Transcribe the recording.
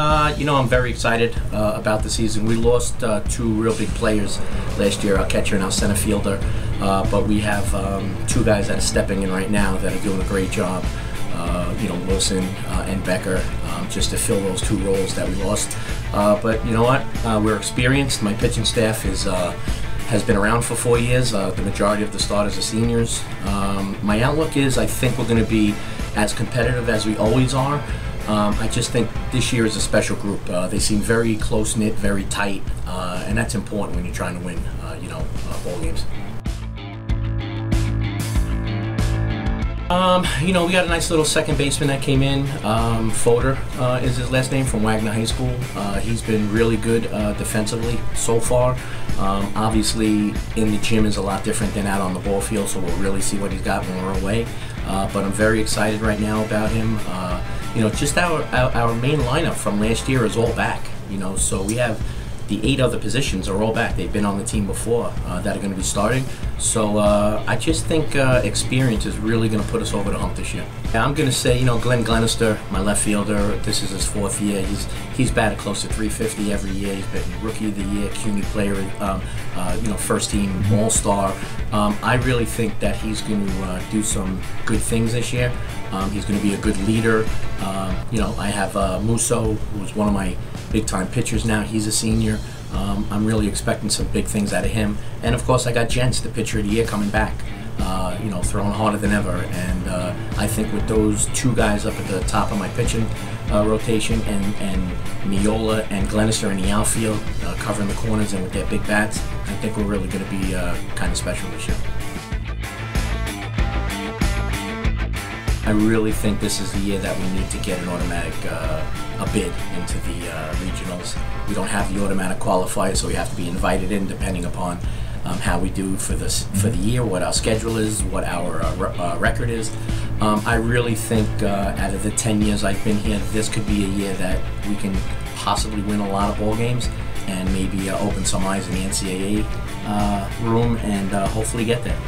Uh, you know, I'm very excited uh, about the season. We lost uh, two real big players last year, our catcher and our center fielder, uh, but we have um, two guys that are stepping in right now that are doing a great job. Uh, you know, Wilson uh, and Becker, um, just to fill those two roles that we lost. but you know what? we're experienced. My pitching staff is has been around for four years. Uh, the majority of the starters are seniors. Um, my outlook is I think we're going to be as competitive as we always are. Um, I just think this year is a special group. Uh, they seem very close knit, very tight, uh, and that's important when you're trying to win, uh, you know, uh, ball games. Um, you know, we got a nice little second baseman that came in. Um, Foder uh, is his last name from Wagner High School. Uh, he's been really good defensively so far. Um, obviously, in the gym is a lot different than out on the ball field, so we'll really see what he's got when we're away. Uh, but I'm very excited right now about him. Uh, you know, just our, our, our main lineup from last year is all back. You know, so we have the eight other positions are all back. They've been on the team before uh, that are going to be starting. So uh, I just think uh, experience is really going to put us over the hump this year. I'm going to say, you know, Glenn Glenister, my left fielder, this is his fourth year. He's he's batted close to 350 every year. He's been Rookie of the Year, CUNY Player, um, uh, you know, first team All Star. Um, I really think that he's going to uh, do some good things this year. Um, he's going to be a good leader. Um, you know, I have uh, Musso, who's one of my big time pitchers now. He's a senior. Um, I'm really expecting some big things out of him. And of course, I got Jens, the pitcher of the year, coming back. Uh, you know, throwing harder than ever. And uh, I think with those two guys up at the top of my pitching uh, rotation, and and Miola and Glenister in the outfield uh, covering the corners and with their big bats, I think we're really going to be uh, kind of special this year. I really think this is the year that we need to get an automatic uh, a bid into the uh, regionals. We don't have the automatic qualifier, so we have to be invited in depending upon um, how we do for this for the year, what our schedule is, what our uh, re uh, record is. Um, I really think uh, out of the 10 years I've been here, this could be a year that we can possibly win a lot of ball games and maybe uh, open some eyes in the NCAA room and hopefully get there.